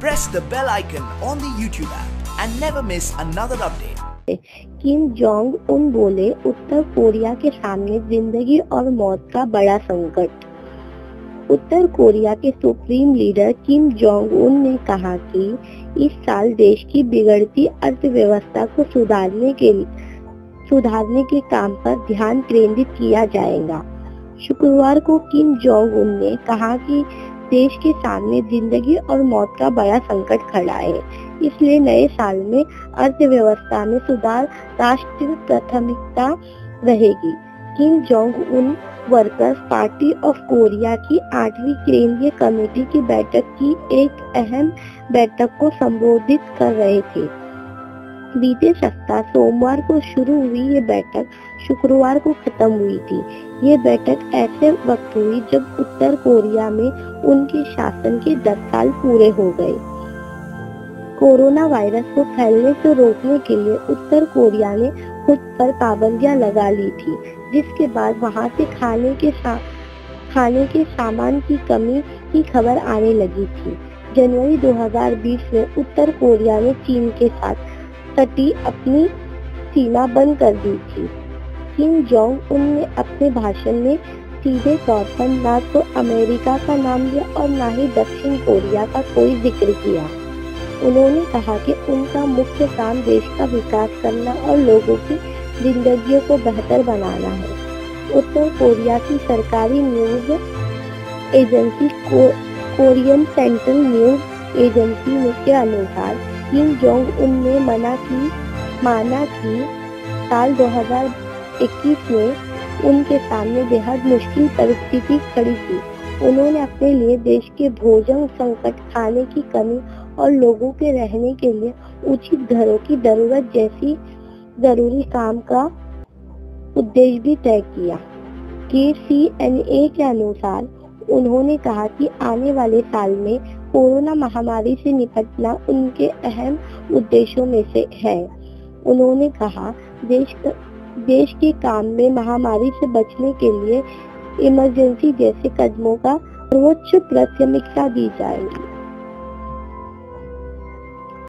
press the bell icon on the YouTube app and never miss another update. Kim Jong Un बोले, उत्तर Korea के सामने ज़िंदगी और मौत का बड़ा संकट उत्तर कोरिया के supreme leader Kim Jong Un ने कहा कि इस साल देश की बिगड़ती अर्थव्यवस्था को सुधारने के सुधारने के काम पर ध्यान केंद्रित किया जाएगा शुक्रवार को किम जोंग उन ने कहा कि देश के सामने ज़िंदगी और मौत का बड़ा संकट खड़ा है। इसलिए नए साल में अर्थव्यवस्था में सुधार, राष्ट्रीय प्राथमिकता रहेगी। Kim Jong Un workers party of Korea की आठवीं केंद्रीय कमेटी की बैठक की एक अहम बैठक को संबोधित कर रहे थे। बीते सप्ताह सोमवार को शुरू हुई ये बैठक शुक्रवार को खत्म हुई थी। ये बैठक ऐसे वक्त हुई जब उत्तर कोरिया में उनके शासन के 10 साल पूरे हो गए। कोरोना वायरस को फैलने से रोकने के लिए उत्तर कोरिया ने खुद पर पाबंदियाँ लगा ली थी, जिसके बाद वहाँ से खाने के खाने के सामान की कमी की खबर आने लगी थी। जनवरी 2020 में उत्तर कोरिया ने चीन के साथ सटी अपनी सीमा बंद कर दी थी। किम जोंग उन ने अपने भाषण में सीधे तौर पर न तो अमेरिका का नाम लिया और न ही दक्षिण कोरिया का कोई ज़िक्र किया। उन्होंने कहा कि उनका मुख्य काम देश का विकास करना और लोगों की जिंदगियों को बेहतर बनाना है। उत्तर कोरिया की सरकारी न्यूज़ एजेंसी को, कोरियन सेंट्रल न्यूज़ एजेंसी के अनुसार किम जोंग उन ने मना की, माना कि साल 2021 में उनके सामने बेहद मुश्किल परिस्थिति खड़ी थी। उन्होंने अपने लिए देश के भोजन संकट खाने की कमी और लोगों के रहने के लिए उचित घरों की ज़रूरत जैसी ज़रूरी काम का उद्देश्य भी तय किया। के सी एन ए के अनुसार उन्होंने कहा कि आने वाले साल में कोरोना महामारी से निपटना उनके अहम उद्देश्यों में से है। उन्होंने कहा, देश देश के काम में महामारी से बचने के लिए इमरजेंसी जैसे कदमों का सर्वोच्च प्राथमिकता दी जाएगी।